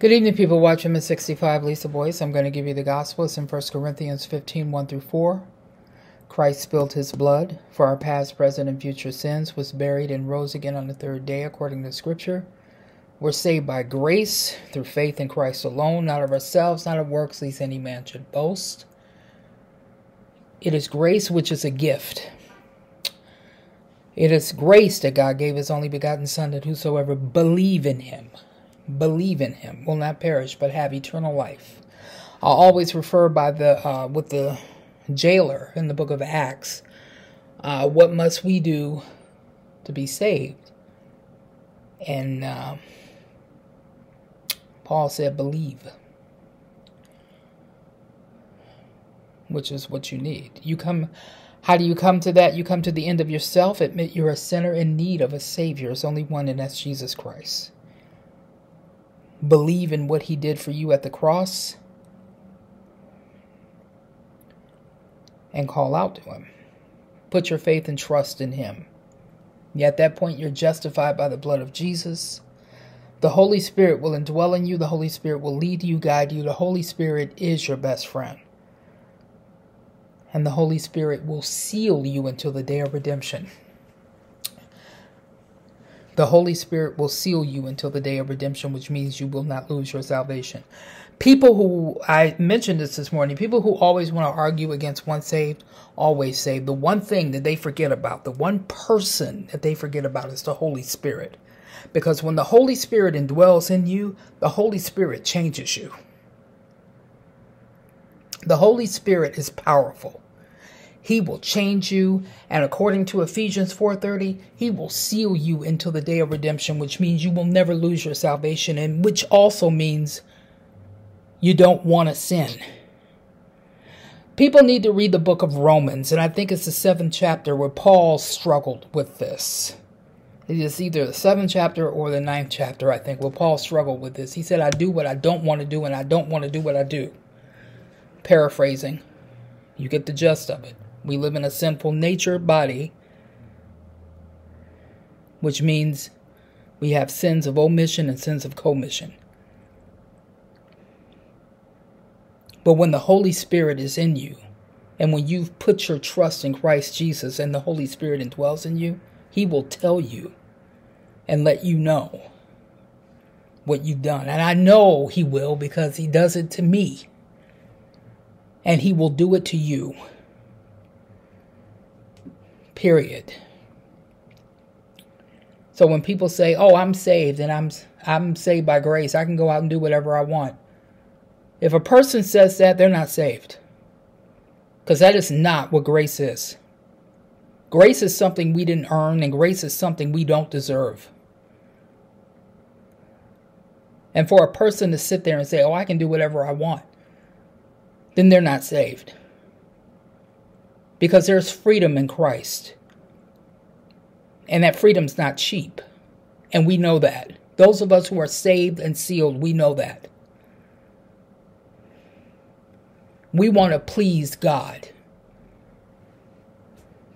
Good evening, people Watchwoman 65 Lisa Boyce. I'm going to give you the gospel. It's in 1 Corinthians 15 1 through 4. Christ spilled his blood for our past, present, and future sins, was buried, and rose again on the third day, according to Scripture. We're saved by grace through faith in Christ alone, not of ourselves, not of works, lest any man should boast. It is grace which is a gift. It is grace that God gave his only begotten Son, that whosoever believe in him believe in him will not perish but have eternal life. I'll always refer by the uh, with the jailer in the book of Acts. Uh, what must we do to be saved? And uh, Paul said, believe, which is what you need. You come. How do you come to that? You come to the end of yourself, admit you're a sinner in need of a Savior. There's only one, and that's Jesus Christ believe in what he did for you at the cross and call out to him. Put your faith and trust in him. At that point, you're justified by the blood of Jesus. The Holy Spirit will indwell in you. The Holy Spirit will lead you, guide you. The Holy Spirit is your best friend. And the Holy Spirit will seal you until the day of redemption. The Holy Spirit will seal you until the day of redemption, which means you will not lose your salvation. People who, I mentioned this this morning, people who always want to argue against once saved, always saved. The one thing that they forget about, the one person that they forget about is the Holy Spirit. Because when the Holy Spirit indwells in you, the Holy Spirit changes you. The Holy Spirit is powerful. He will change you, and according to Ephesians 4:30, he will seal you until the day of redemption, which means you will never lose your salvation and which also means you don't want to sin. People need to read the book of Romans, and I think it's the seventh chapter where Paul struggled with this. It is either the seventh chapter or the ninth chapter, I think, where Paul struggled with this. He said, I do what I don't want to do, and I don't want to do what I do. Paraphrasing, you get the gist of it. We live in a sinful nature body, which means we have sins of omission and sins of commission. But when the Holy Spirit is in you, and when you've put your trust in Christ Jesus and the Holy Spirit indwells in you, He will tell you and let you know what you've done. And I know He will because He does it to me. And He will do it to you. Period. So when people say, "Oh, I'm saved and I'm I'm saved by grace. I can go out and do whatever I want." If a person says that, they're not saved. Cuz that is not what grace is. Grace is something we didn't earn and grace is something we don't deserve. And for a person to sit there and say, "Oh, I can do whatever I want." Then they're not saved because there's freedom in Christ. And that freedom's not cheap. And we know that. Those of us who are saved and sealed, we know that. We want to please God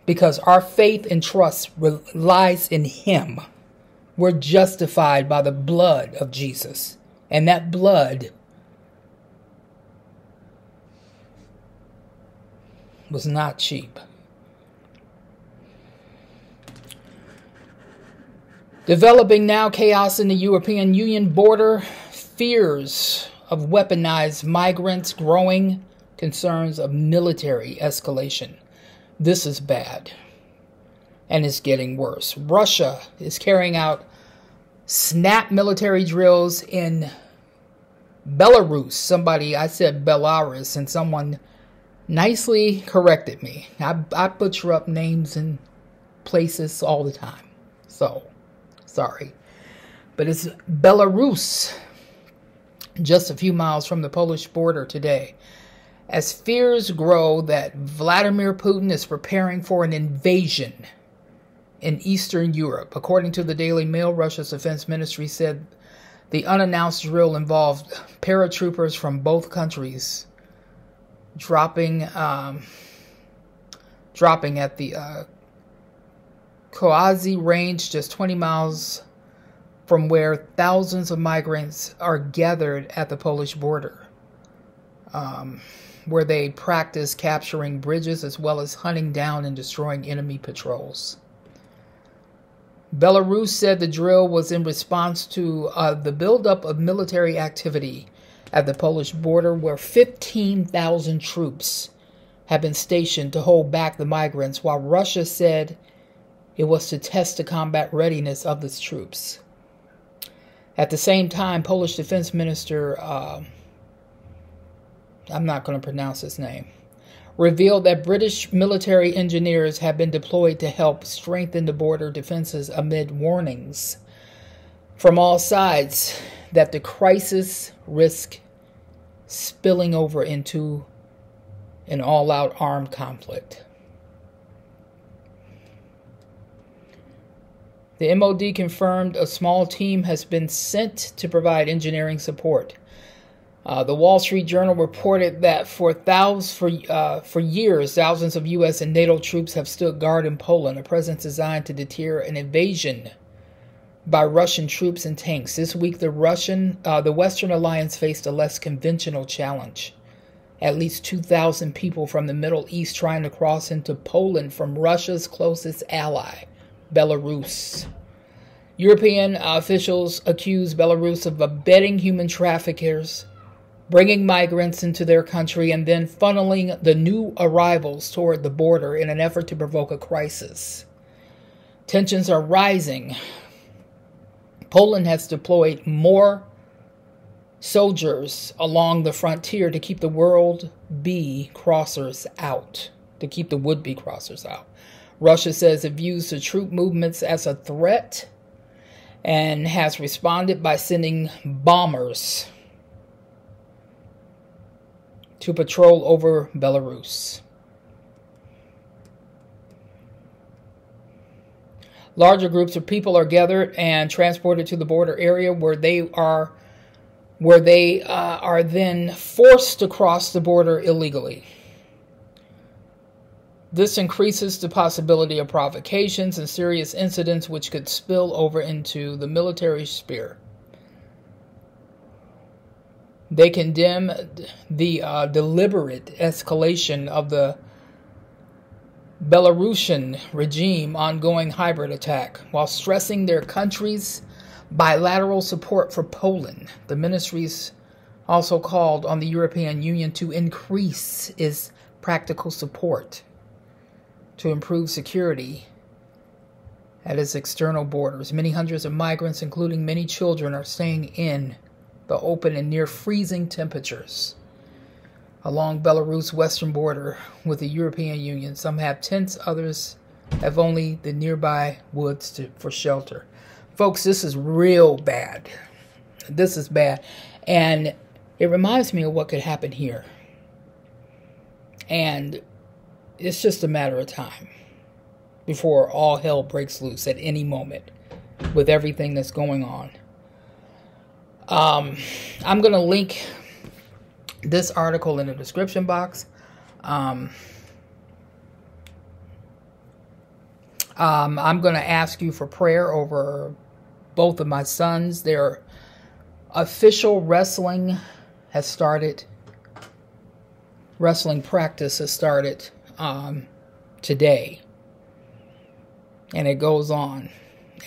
because our faith and trust lies in Him. We're justified by the blood of Jesus. And that blood was not cheap. Developing now chaos in the European Union border, fears of weaponized migrants growing, concerns of military escalation. This is bad and it's getting worse. Russia is carrying out snap military drills in Belarus. Somebody, I said Belarus, and someone nicely corrected me. I, I butcher up names and places all the time. So, sorry. But it's Belarus, just a few miles from the Polish border today. As fears grow that Vladimir Putin is preparing for an invasion in Eastern Europe. According to the Daily Mail, Russia's defense ministry said the unannounced drill involved paratroopers from both countries dropping um, dropping at the uh, Koazi range, just 20 miles from where thousands of migrants are gathered at the Polish border, um, where they practice capturing bridges as well as hunting down and destroying enemy patrols. Belarus said the drill was in response to uh, the buildup of military activity at the Polish border, where 15,000 troops have been stationed to hold back the migrants, while Russia said it was to test the combat readiness of its troops. At the same time, Polish Defense Minister, uh, I'm not going to pronounce his name, revealed that British military engineers have been deployed to help strengthen the border defenses amid warnings from all sides that the crisis risk spilling over into an all out armed conflict. The MOD confirmed a small team has been sent to provide engineering support. Uh, the Wall Street Journal reported that for thousands, for uh, for years, thousands of U.S. and NATO troops have stood guard in Poland, a presence designed to deter an invasion by Russian troops and tanks. This week, the Russian, uh, the Western Alliance faced a less conventional challenge. At least 2,000 people from the Middle East trying to cross into Poland from Russia's closest ally, Belarus. European officials accuse Belarus of abetting human traffickers bringing migrants into their country and then funneling the new arrivals toward the border in an effort to provoke a crisis. Tensions are rising. Poland has deployed more soldiers along the frontier to keep the world B crossers out, to keep the would be crossers out. Russia says it views the troop movements as a threat and has responded by sending bombers to patrol over Belarus. Larger groups of people are gathered and transported to the border area where they are where they uh, are then forced to cross the border illegally. This increases the possibility of provocations and serious incidents which could spill over into the military sphere. They condemn the uh, deliberate escalation of the Belarusian regime ongoing hybrid attack while stressing their country's bilateral support for Poland. The ministries also called on the European Union to increase its practical support to improve security at its external borders. Many hundreds of migrants, including many children, are staying in the open and near freezing temperatures along Belarus' western border with the European Union. Some have tents, others have only the nearby woods to, for shelter. Folks, this is real bad. This is bad. And it reminds me of what could happen here. And it's just a matter of time before all hell breaks loose at any moment with everything that's going on. Um, I'm going to link this article in the description box. Um, um, I'm going to ask you for prayer over both of my sons. Their official wrestling has started. Wrestling practice has started um, today. And it goes on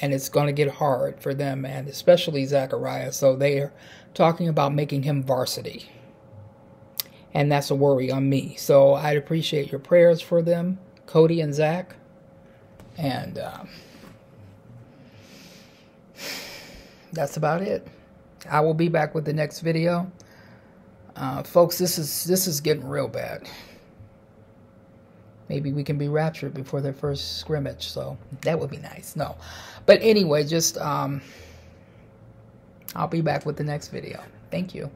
and it's going to get hard for them, and especially Zachariah. So they are talking about making him varsity. And that's a worry on me. So I'd appreciate your prayers for them, Cody and Zach. And um, that's about it. I will be back with the next video. Uh, folks, this is this is getting real bad. Maybe we can be raptured before their first scrimmage. So that would be nice. No. But anyway, just um, I'll be back with the next video. Thank you.